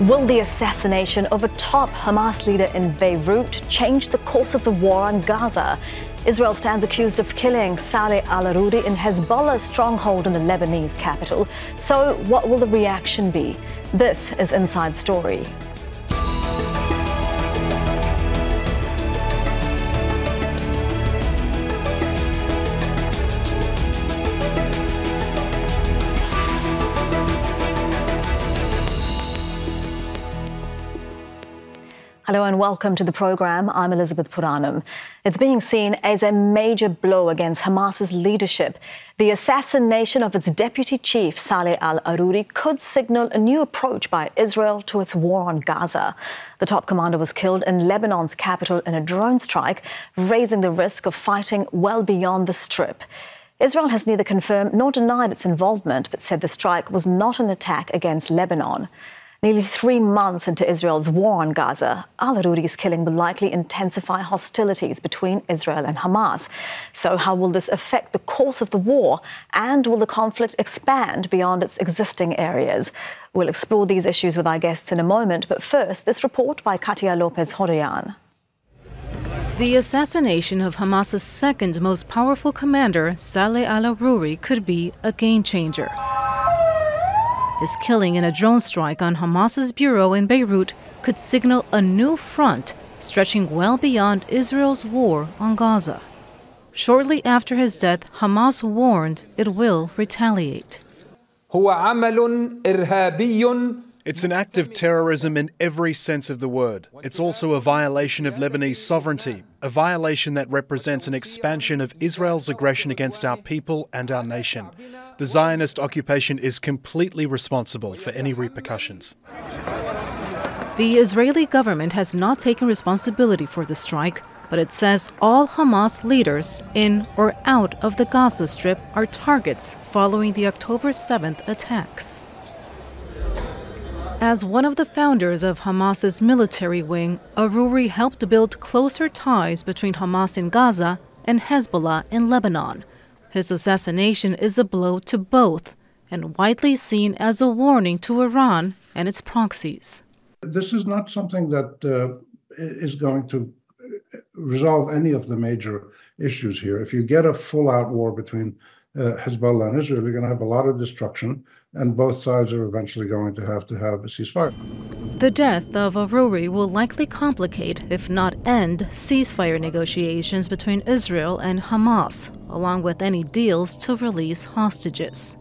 Will the assassination of a top Hamas leader in Beirut change the course of the war on Gaza? Israel stands accused of killing Saleh al Arouri in Hezbollah's stronghold in the Lebanese capital. So, what will the reaction be? This is Inside Story. Hello and welcome to the program. I'm Elizabeth Puranam. It's being seen as a major blow against Hamas's leadership. The assassination of its deputy chief, Saleh al Arouri, could signal a new approach by Israel to its war on Gaza. The top commander was killed in Lebanon's capital in a drone strike, raising the risk of fighting well beyond the strip. Israel has neither confirmed nor denied its involvement, but said the strike was not an attack against Lebanon. Nearly three months into Israel's war on Gaza, al Arouri's killing will likely intensify hostilities between Israel and Hamas. So, how will this affect the course of the war? And will the conflict expand beyond its existing areas? We'll explore these issues with our guests in a moment. But first, this report by Katia Lopez Hodoyan. The assassination of Hamas's second most powerful commander, Saleh al Aruri, could be a game changer. His killing in a drone strike on Hamas's bureau in Beirut could signal a new front stretching well beyond Israel's war on Gaza. Shortly after his death, Hamas warned it will retaliate. It's an act of terrorism in every sense of the word. It's also a violation of Lebanese sovereignty, a violation that represents an expansion of Israel's aggression against our people and our nation. The Zionist occupation is completely responsible for any repercussions. The Israeli government has not taken responsibility for the strike, but it says all Hamas leaders in or out of the Gaza Strip are targets following the October 7th attacks. As one of the founders of Hamas's military wing, Arouri helped build closer ties between Hamas in Gaza and Hezbollah in Lebanon. His assassination is a blow to both and widely seen as a warning to Iran and its proxies. This is not something that uh, is going to resolve any of the major issues here. If you get a full out war between uh, Hezbollah and Israel, you're going to have a lot of destruction, and both sides are eventually going to have to have a ceasefire. The death of Arouri will likely complicate, if not end, ceasefire negotiations between Israel and Hamas, along with any deals to release hostages.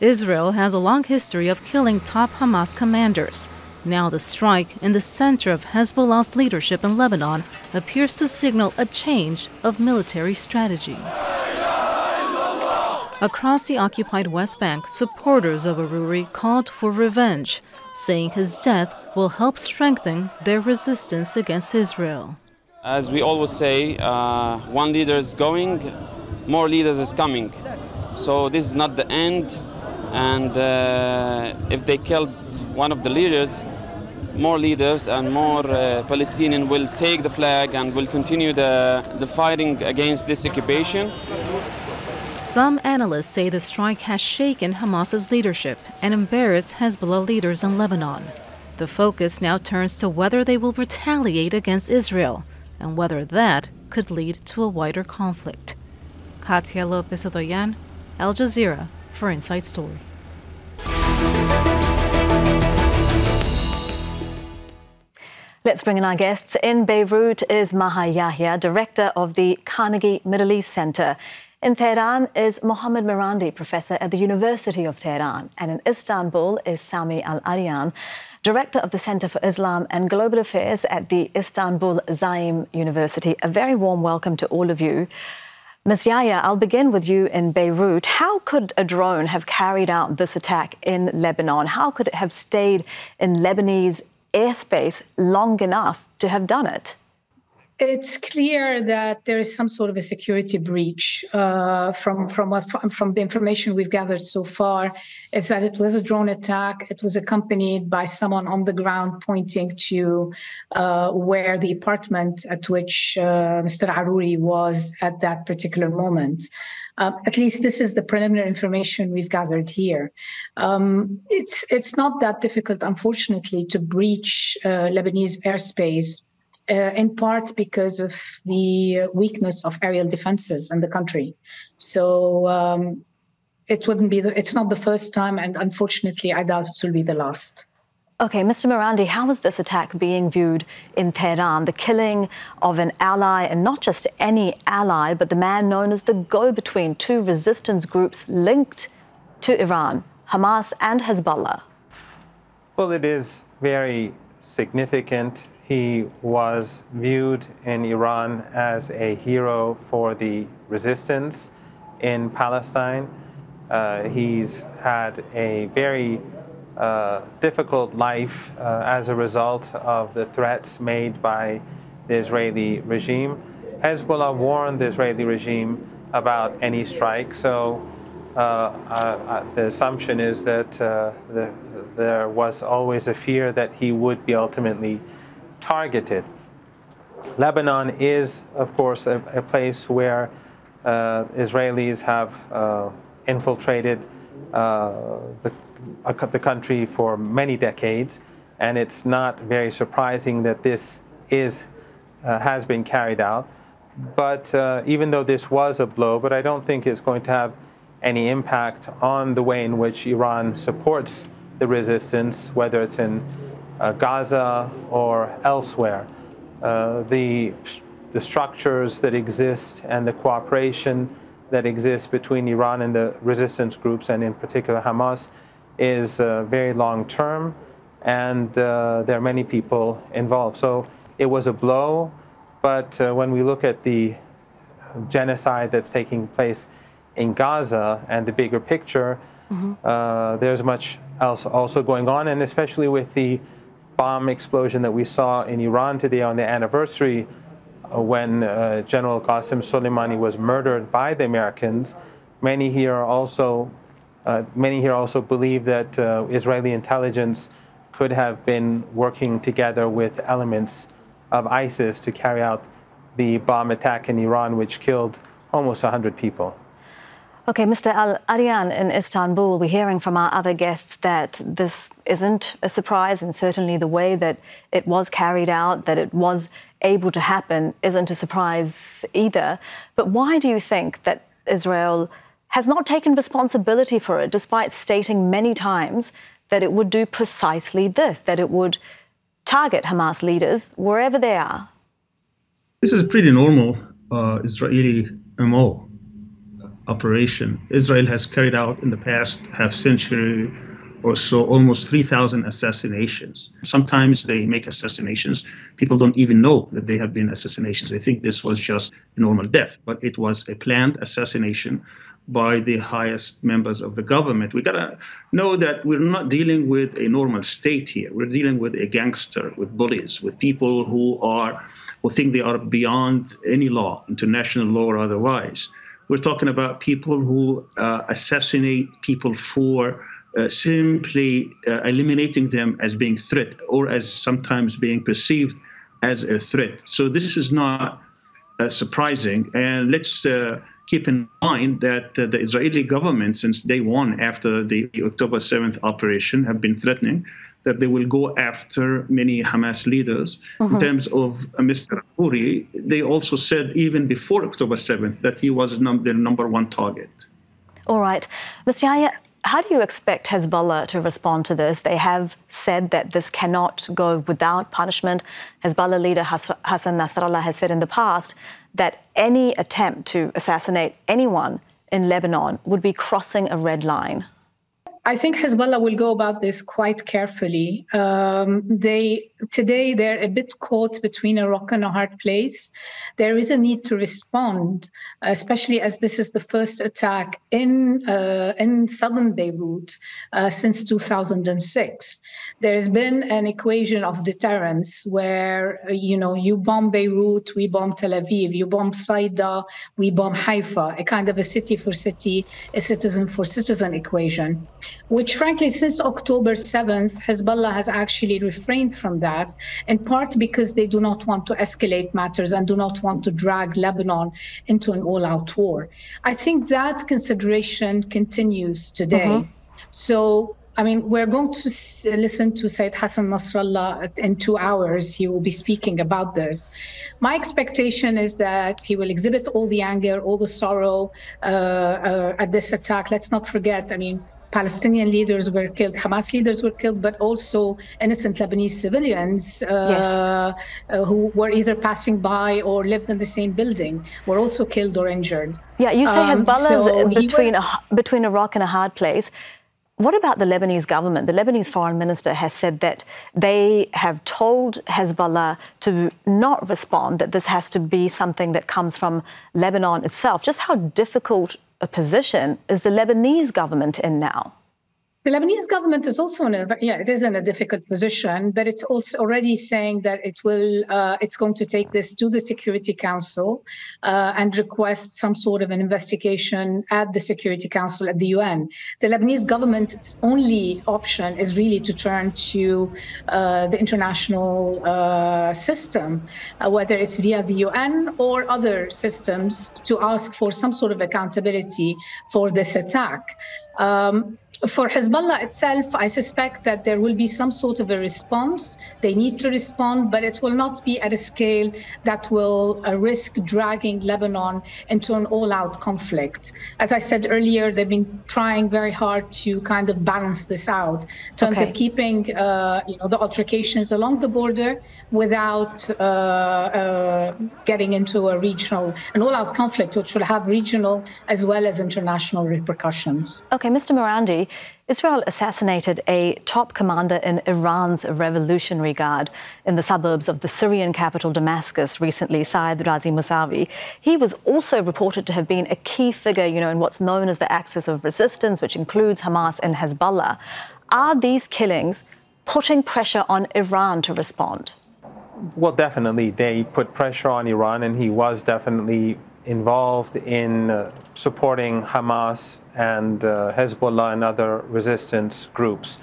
Israel has a long history of killing top Hamas commanders. Now, the strike in the center of Hezbollah's leadership in Lebanon appears to signal a change of military strategy. Across the occupied West Bank, supporters of Arouri called for revenge, saying his death will help strengthen their resistance against Israel. As we always say, uh, one leader is going, more leaders is coming. So this is not the end, and uh, if they killed one of the leaders, more leaders and more uh, Palestinians will take the flag and will continue the, the fighting against this occupation. Some analysts say the strike has shaken Hamas's leadership and embarrassed Hezbollah leaders in Lebanon. The focus now turns to whether they will retaliate against Israel and whether that could lead to a wider conflict. Katia Lopez Hodoyan, Al Jazeera for Inside Story. Let's bring in our guests. In Beirut is Maha Yahya, director of the Carnegie Middle East Center. In Tehran is Mohammad Marandi, professor at the University of Tehran. And in Istanbul is Sami Al Arian, director of the Center for Islam and Global Affairs at the Istanbul Zaim University. A very warm welcome to all of you. Ms. Yahya, I'll begin with you in Beirut. How could a drone have carried out this attack in Lebanon? How could it have stayed in Lebanese airspace long enough to have done it? It's clear that there is some sort of a security breach uh, from from what from, the information we've gathered so far. Is that it was a drone attack? It was accompanied by someone on the ground pointing to uh, where the apartment at which uh, Mr. Arouri was at that particular moment. Uh, at least this is the preliminary information we've gathered here. Um, it's it's not that difficult, unfortunately, to breach uh, Lebanese airspace. Uh, in part because of the weakness of aerial defenses in the country. So um, it wouldn't be the, it's not the first time and unfortunately i doubt it will be the last Okay, Mr. Marandi, how is this attack being viewed in Tehran? The killing of an ally, and not just any ally, but the man known as the go between two resistance groups linked to Iran, Hamas and Hezbollah. Well, it is very significant. He was viewed in Iran as a hero for the resistance in Palestine. Uh, he's had a very uh, difficult life uh, as a result of the threats made by the Israeli regime. Hezbollah warned the Israeli regime about any strike, so uh, uh, the assumption is that the, there was always a fear that he would be ultimately targeted. Lebanon is, of course, a, a place where Israelis have infiltrated uh, the, uh, the country for many decades, and it's not very surprising that this is uh, has been carried out. But uh, even though this was a blow, but I don't think it's going to have any impact on the way in which Iran supports the resistance, whether it's in uh, Gaza or elsewhere. Uh, the the structures that exist and the cooperation that exists between Iran and the resistance groups, and in particular Hamas, is uh, very long term, and uh, there are many people involved. So it was a blow, but uh, when we look at the genocide that's taking place in Gaza and the bigger picture, mm-hmm. there's much else also going on, and especially with the bomb explosion that we saw in Iran today on the anniversary when uh, General Qasem Soleimani was murdered by the Americans, many here also uh, many here also believe that uh, Israeli intelligence could have been working together with elements of ISIS to carry out the bomb attack in Iran, which killed almost 100 people. Okay, Mr. Al Arian in Istanbul, we're hearing from our other guests that this isn't a surprise, and certainly the way that it was carried out, that it was able to happen, isn't a surprise either. But why do you think that Israel has not taken responsibility for it, despite stating many times that it would do precisely this, that it would target Hamas leaders wherever they are? This is pretty normal uh, Israeli MO operation. Israel has carried out in the past half century or so almost 3,000 assassinations. Sometimes they make assassinations. People don't even know that they have been assassinations. They think this was just a normal death, but it was a planned assassination by the highest members of the government. We gotta know that we're not dealing with a normal state here. We're dealing with a gangster, with bullies, with people who are who think they are beyond any law, international law or otherwise. We're talking about people who uh, assassinate people for uh, simply uh, eliminating them as being threat or as sometimes being perceived as a threat. So this is not uh, surprising. And let's uh, keep in mind that uh, the Israeli government, since day one after the October 7th operation, have been threatening that they will go after many Hamas leaders. Mm-hmm. In terms of uh, Mr. Arouri, they also said even before October 7th that he was num- their number one target. All right. Mr. Yahya, how do you expect Hezbollah to respond to this? They have said that this cannot go without punishment. Hezbollah leader Hassan Nasrallah has said in the past that any attempt to assassinate anyone in Lebanon would be crossing a red line. I think Hezbollah will go about this quite carefully. Um, they today they're a bit caught between a rock and a hard place. There is a need to respond, especially as this is the first attack in uh, in southern Beirut uh, since 2006 there's been an equation of deterrence where you know you bomb Beirut, we bomb Tel Aviv, you bomb Saida, we bomb Haifa, a kind of a city for city, a citizen for citizen equation. Which frankly, since October 7th, Hezbollah has actually refrained from that, in part because they do not want to escalate matters and do not want to drag Lebanon into an all out war. I think that consideration continues today. Mm-hmm. So I mean, we're going to listen to Said Hassan Nasrallah in two hours. He will be speaking about this. My expectation is that he will exhibit all the anger, all the sorrow uh, uh, at this attack. Let's not forget, I mean, Palestinian leaders were killed, Hamas leaders were killed, but also innocent Lebanese civilians uh, yes. uh, who were either passing by or lived in the same building were also killed or injured. Yeah, you say um, Hezbollah so between, a, between a rock and a hard place. What about the Lebanese government? The Lebanese foreign minister has said that they have told Hezbollah to not respond, that this has to be something that comes from Lebanon itself. Just how difficult a position is the Lebanese government in now? The Lebanese government is also in a yeah, it is in a difficult position, but it's also already saying that it will uh, it's going to take this to the Security Council uh, and request some sort of an investigation at the Security Council at the UN. The Lebanese government's only option is really to turn to uh, the international uh, system, uh, whether it's via the UN or other systems, to ask for some sort of accountability for this attack. Um, for Hezbollah itself, I suspect that there will be some sort of a response. They need to respond, but it will not be at a scale that will uh, risk dragging Lebanon into an all out conflict. As I said earlier, they've been trying very hard to kind of balance this out in terms okay. of keeping uh, you know, the altercations along the border without uh, uh getting into a regional, an all out conflict, which will have regional as well as international repercussions. Okay, Mr. Marandi, Israel assassinated a top commander in Iran's Revolutionary Guard in the suburbs of the Syrian capital Damascus recently, Saeed Razi Musavi. He was also reported to have been a key figure, you know, in what's known as the axis of resistance, which includes Hamas and Hezbollah. Are these killings putting pressure on Iran to respond? Well, definitely. They put pressure on Iran, and he was definitely involved in uh, supporting Hamas and uh, Hezbollah and other resistance groups.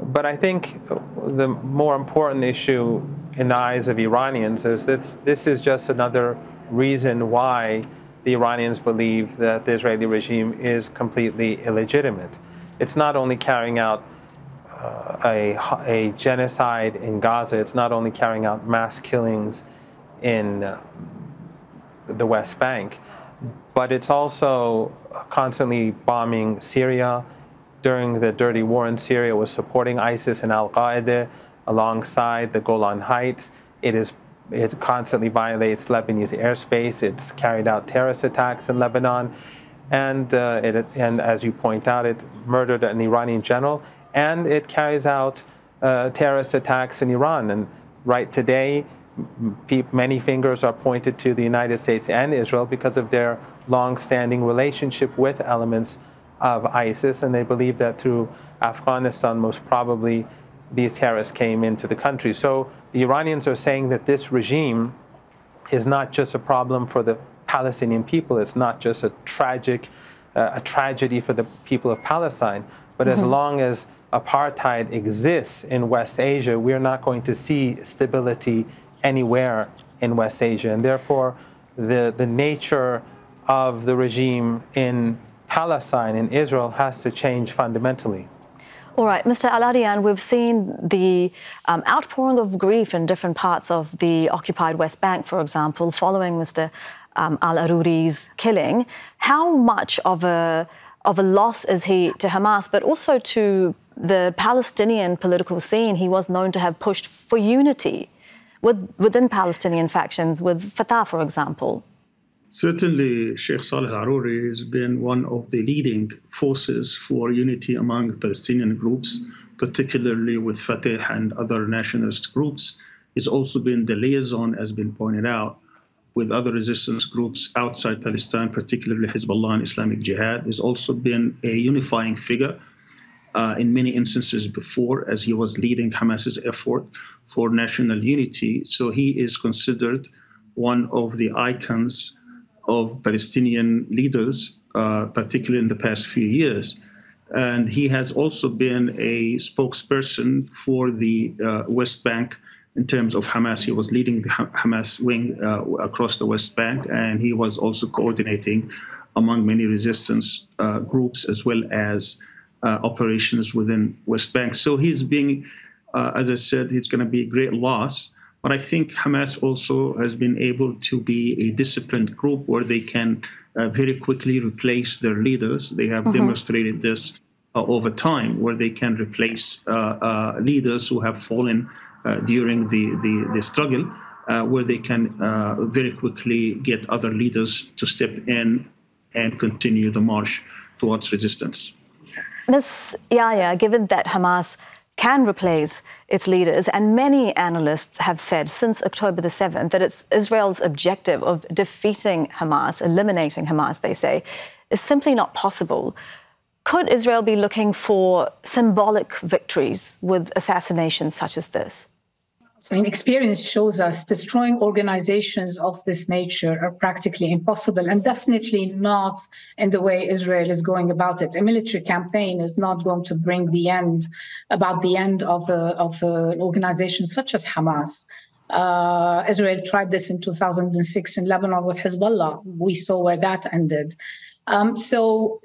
But I think the more important issue in the eyes of Iranians is that this is just another reason why the Iranians believe that the Israeli regime is completely illegitimate. It's not only carrying out uh, a, a, genocide in Gaza, it's not only carrying out mass killings in uh, the West Bank, but it's also constantly bombing Syria. During the dirty war in Syria, was supporting ISIS and Al Qaeda alongside the Golan Heights. It is it constantly violates Lebanese airspace. It's carried out terrorist attacks in Lebanon, and uh, it, and as you point out, it murdered an Iranian general, and it carries out uh, terrorist attacks in Iran. And right today, many fingers are pointed to the United States and Israel because of their long-standing relationship with elements of ISIS, and they believe that through Afghanistan, most probably, these terrorists came into the country. So the Iranians are saying that this regime is not just a problem for the Palestinian people. It's not just a tragic, uh, a tragedy for the people of Palestine. But mm-hmm. as long as apartheid exists in West Asia, we're not going to see stability anywhere in West Asia. And therefore, the, the nature of the regime in Palestine, in Israel, has to change fundamentally. All right, Mr. Al we've seen the um, outpouring of grief in different parts of the occupied West Bank, for example, following Mr. Um, Al Arouri's killing. How much of a of a loss is he to Hamas, but also to the Palestinian political scene? He was known to have pushed for unity with, within Palestinian factions, with Fatah, for example? Certainly, Sheikh Saleh Arouri has been one of the leading forces for unity among Palestinian groups, particularly with Fatah and other nationalist groups. He's also been the liaison, as been pointed out, with other resistance groups outside Palestine, particularly Hezbollah and Islamic Jihad. He's also been a unifying figure uh, in many instances before, as he was leading Hamas's effort for national unity. So he is considered one of the icons of Palestinian leaders, uh, particularly in the past few years. And he has also been a spokesperson for the uh, West Bank in terms of Hamas. He was leading the Hamas wing uh, across the West Bank, and he was also coordinating among many resistance uh, groups as well as operations within West Bank. So he's being, uh, as I said, it's going to be a great loss. But I think Hamas also has been able to be a disciplined group where they can uh, very quickly replace their leaders. They have mm-hmm. demonstrated this uh, over time, where they can replace uh, leaders who have fallen during the, the, the struggle. Uh, where they can uh, very quickly get other leaders to step in and continue the march towards resistance. Ms. Yahya, given that Hamas can replace its leaders, and many analysts have said since October the 7th that it's Israel's objective of defeating Hamas, eliminating Hamas, they say, is simply not possible. Could Israel be looking for symbolic victories with assassinations such as this? Experience shows us destroying organizations of this nature are practically impossible and definitely not in the way Israel is going about it. A military campaign is not going to bring the end about the end of, a, of an organization such as Hamas. Uh, Israel tried this in 2006 in Lebanon with Hezbollah. We saw where that ended. Um, so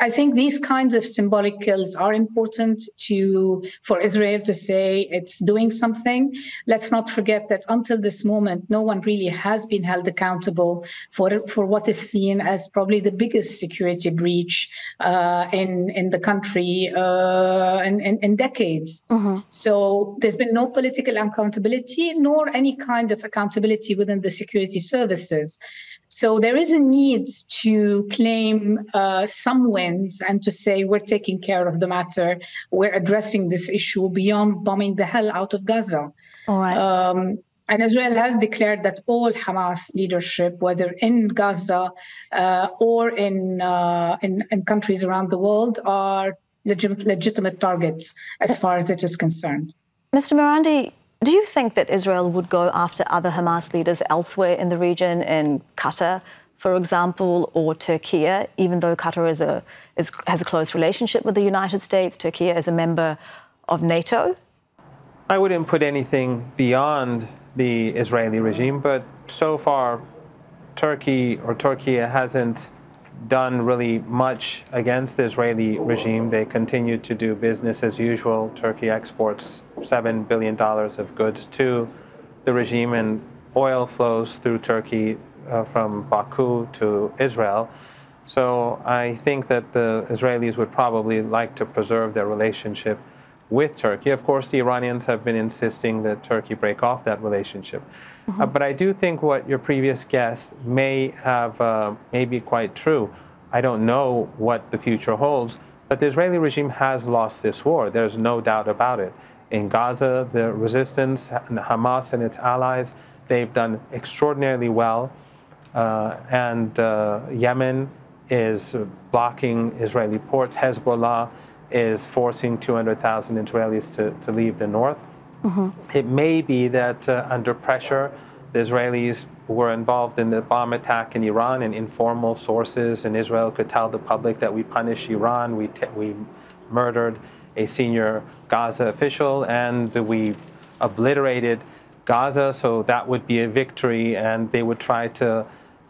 I think these kinds of symbolic kills are important to for Israel to say it's doing something. Let's not forget that until this moment, no one really has been held accountable for for what is seen as probably the biggest security breach uh, in in the country uh, in, in, in, decades. Mm-hmm. So there's been no political accountability nor any kind of accountability within the security services. So there is a need to claim uh, some wins and to say we're taking care of the matter, we're addressing this issue beyond bombing the hell out of Gaza. All right. Um, and Israel has declared that all Hamas leadership, whether in Gaza uh, or in, uh, in, in countries around the world, are legitimate, legitimate targets as far as it is concerned. Mr. Marandi, do you think that Israel would go after other Hamas leaders elsewhere in the region, in Qatar, for example, or Turkey, even though Qatar is a, is, has a close relationship with the United States? Turkey is a member of NATO? I wouldn't put anything beyond the Israeli regime, but so far, Turkey or Turkey hasn't done really much against the Israeli regime. They continue to do business as usual. Turkey exports $7 billion of goods to the regime, and oil flows through Turkey uh, from Baku to Israel. So I think that the Israelis would probably like to preserve their relationship with Turkey. Of course, the Iranians have been insisting that Turkey break off that relationship. Mm-hmm. Uh, but I do think what your previous guest may have uh, may be quite true. I don't know what the future holds, but the Israeli regime has lost this war. There's no doubt about it. In Gaza, the resistance, Hamas and its allies, they've done extraordinarily well. Uh, and uh, Yemen is blocking Israeli ports. Hezbollah is forcing 200,000 Israelis to, to leave the north. Mm-hmm. It may be that uh, under pressure, the Israelis were involved in the bomb attack in Iran, and informal sources in Israel could tell the public that we punished Iran, we, t- we murdered a senior Gaza official, and we obliterated Gaza, so that would be a victory, and they would try to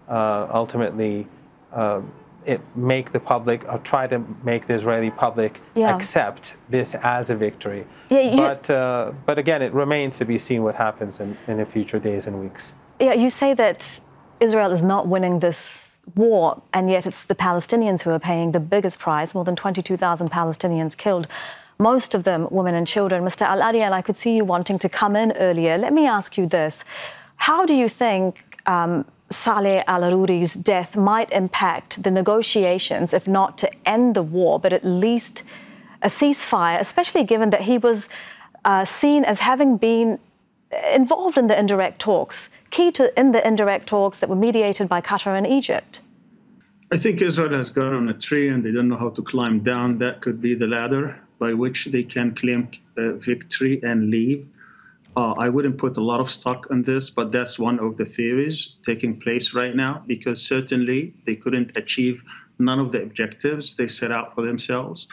uh, ultimately uh, it make the public or try to make the Israeli public yeah. accept this as a victory. Yeah, you, but uh, but again, it remains to be seen what happens in, in the future days and weeks. Yeah, you say that Israel is not winning this war, and yet it's the Palestinians who are paying the biggest price. More than 22,000 Palestinians killed. Most of them women and children. Mr. Al Arian, I could see you wanting to come in earlier. Let me ask you this. How do you think um, Saleh al Arouri's death might impact the negotiations, if not to end the war, but at least a ceasefire, especially given that he was uh, seen as having been involved in the indirect talks, key to in the indirect talks that were mediated by Qatar and Egypt. I think Israel has got on a tree and they don't know how to climb down. That could be the ladder by which they can claim uh, victory and leave. Uh, I wouldn't put a lot of stock on this, but that's one of the theories taking place right now because certainly they couldn't achieve none of the objectives they set out for themselves.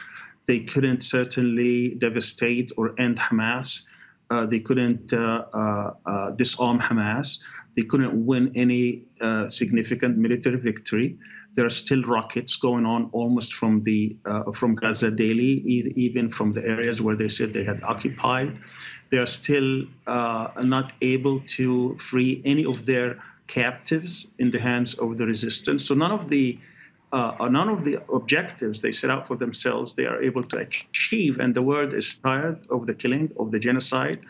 They couldn't certainly devastate or end Hamas. Uh, they couldn't uh, uh, uh disarm Hamas. They couldn't win any uh, significant military victory. There are still rockets going on almost from the uh, from Gaza daily, even from the areas where they said they had occupied. They are still not able to free any of their captives in the hands of the resistance. So none of the uh, none of the objectives they set out for themselves they are able to achieve. And the world is tired of the killing, of the genocide,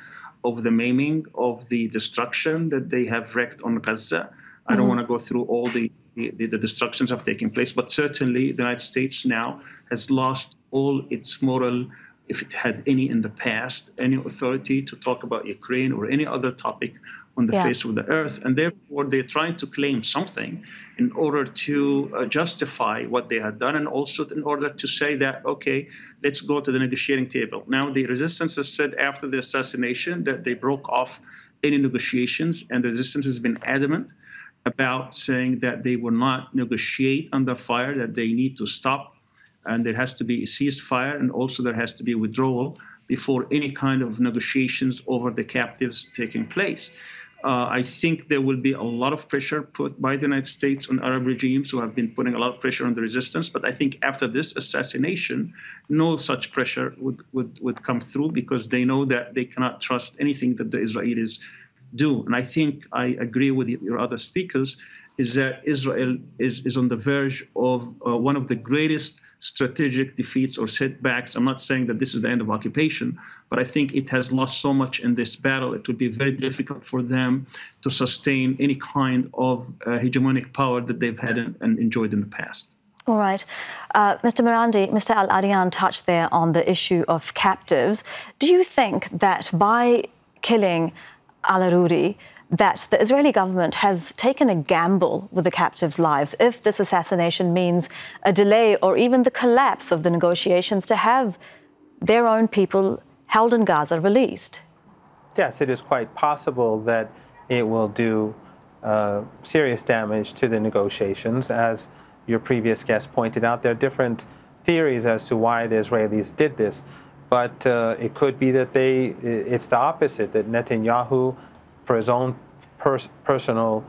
of the maiming, of the destruction that they have wreaked on Gaza. I don't mm-hmm. want to go through all the, the, the destructions have taken place, but certainly the United States now has lost all its moral if it had any in the past, any authority to talk about Ukraine or any other topic on the yeah. face of the earth. And therefore, they're trying to claim something in order to uh, justify what they had done and also in order to say that, okay, let's go to the negotiating table. Now, the resistance has said after the assassination that they broke off any negotiations, and the resistance has been adamant about saying that they will not negotiate under fire, that they need to stop, and there has to be a ceasefire, and also there has to be withdrawal before any kind of negotiations over the captives taking place. Uh, I think there will be a lot of pressure put by the United States on Arab regimes who have been putting a lot of pressure on the resistance. But I think after this assassination, no such pressure would, would, would come through because they know that they cannot trust anything that the Israelis do. And I think I agree with your other speakers is that Israel is, is on the verge of uh, one of the greatest strategic defeats or setbacks. I'm not saying that this is the end of occupation, but I think it has lost so much in this battle. It would be very difficult for them to sustain any kind of uh, hegemonic power that they've had and, and enjoyed in the past. All right. Uh, Mr. Marandi, Mr. Al Arian touched there on the issue of captives. Do you think that by killing Al Arouri, that the Israeli government has taken a gamble with the captives' lives if this assassination means a delay or even the collapse of the negotiations to have their own people held in Gaza released. Yes, it is quite possible that it will do uh, serious damage to the negotiations. As your previous guest pointed out, there are different theories as to why the Israelis did this. But uh, it could be that they, it's the opposite, that Netanyahu for his own pers- personal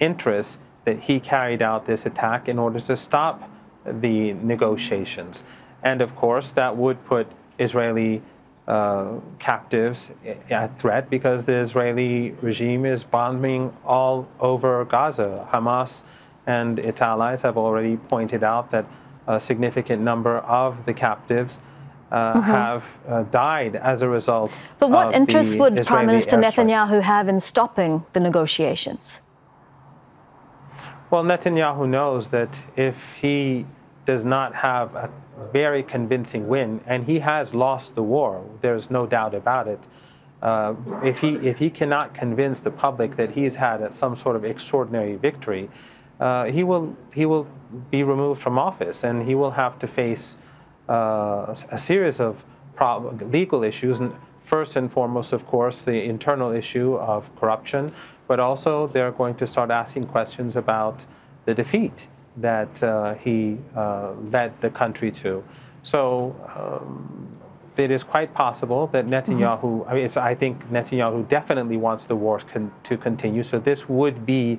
interests that he carried out this attack in order to stop the negotiations. And of course, that would put Israeli uh, captives at threat because the Israeli regime is bombing all over Gaza. Hamas and its allies have already pointed out that a significant number of the captives uh, mm-hmm. have uh, died as a result. But what interest would Israeli Prime Minister Netanyahu have in stopping the negotiations? Well, Netanyahu knows that if he does not have a very convincing win, and he has lost the war, there's no doubt about it. Uh, if he if he cannot convince the public that he's had some sort of extraordinary victory, uh, he will he will be removed from office, and he will have to face uh, a series of legal issues, and first and foremost, of course, the internal issue of corruption, but also they're going to start asking questions about the defeat that uh, he uh, led the country to. So um, it is quite possible that Netanyahu, mm-hmm. I, mean, I think Netanyahu definitely wants the war con- to continue. So this would be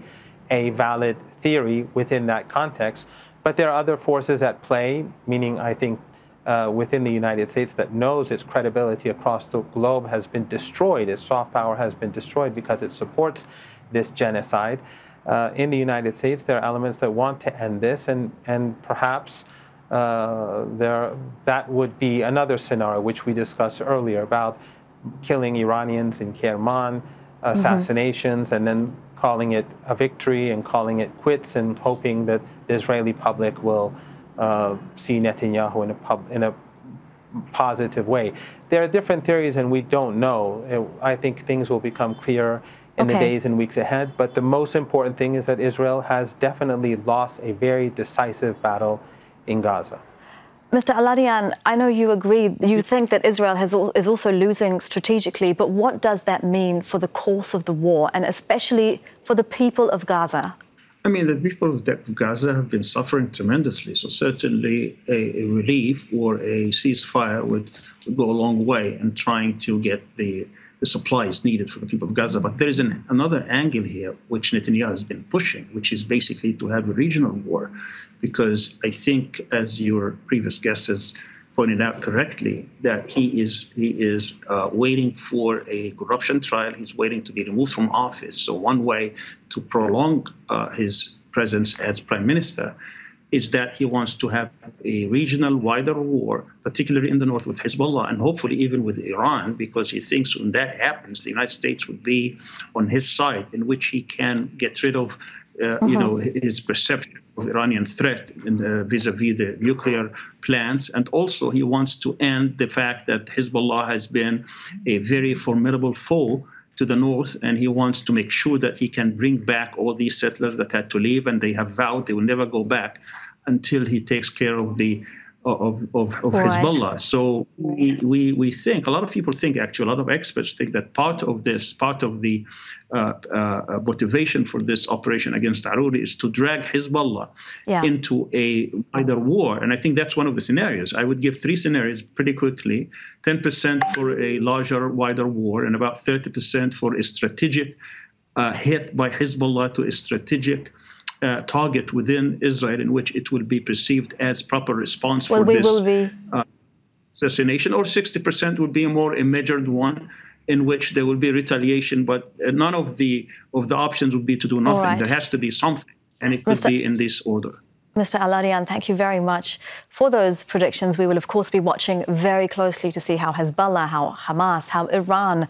a valid theory within that context. But there are other forces at play, meaning I think uh, within the United States that knows its credibility across the globe has been destroyed. Its soft power has been destroyed because it supports this genocide. Uh, in the United States, there are elements that want to end this, and, and perhaps uh, there, that would be another scenario, which we discussed earlier about killing Iranians in Kerman, assassinations, mm-hmm. and then calling it a victory and calling it quits and hoping that the Israeli public will uh, see Netanyahu in a, pub, in a positive way. There are different theories, and we don't know. I think things will become clearer in okay. the days and weeks ahead. But the most important thing is that Israel has definitely lost a very decisive battle in Gaza. Mr. Al Arian, I know you agree, you think that Israel has, is also losing strategically, but what does that mean for the course of the war and especially for the people of Gaza? I mean, the people of Gaza have been suffering tremendously. So certainly a, a relief or a ceasefire would, would, go a long way in trying to get the, the supplies needed for the people of Gaza. But there is an, another angle here which Netanyahu has been pushing, which is basically to have a regional war, because I think, as your previous guest has pointed out correctly that he is he is uh, waiting for a corruption trial. He's waiting to be removed from office. So one way to prolong uh, his presence as prime minister is that he wants to have a regional wider war, particularly in the north with Hezbollah and hopefully even with Iran, because he thinks when that happens, the United States would be on his side, in which he can get rid of uh, you know, uh-huh. his perception of Iranian threat the, vis-a-vis the nuclear plants, and also he wants to end the fact that Hezbollah has been a very formidable foe to the north, and he wants to make sure that he can bring back all these settlers that had to leave, and they have vowed they will never go back until he takes care of the of, of, of. Hezbollah. So we, we, we think, a lot of people think, actually, a lot of experts think that part of this, part of the uh, uh, motivation for this operation against Arouri is to drag Hezbollah yeah. into a wider war. And I think that's one of the scenarios. I would give three scenarios pretty quickly 10% for a larger, wider war, and about 30% for a strategic uh, hit by Hezbollah to a strategic uh, target within Israel in which it will be perceived as proper response well, for we this will be. Uh, assassination, or 60% would be a more a measured one in which there will be retaliation, but uh, none of the of the options would be to do nothing. Right. There has to be something, and it could Mr. be in this order. Mr. Al-Arian, thank you very much for those predictions. We will, of course, be watching very closely to see how Hezbollah, how Hamas, how Iran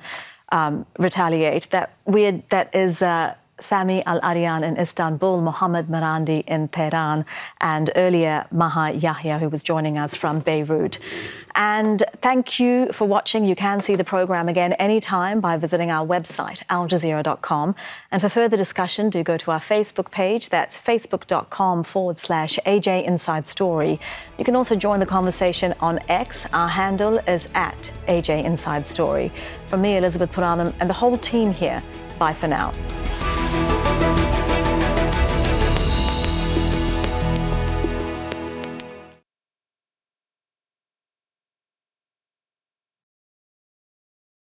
um, retaliate. That weird, that is uh, Sami Al Arian in Istanbul, Mohammad Marandi in Tehran, and earlier Maha Yahya, who was joining us from Beirut. And thank you for watching. You can see the program again anytime by visiting our website, aljazeera.com. And for further discussion, do go to our Facebook page. That's facebook.com forward slash AJ Inside Story. You can also join the conversation on X. Our handle is at AJ Inside Story. From me, Elizabeth Puranam, and the whole team here, Bye for now.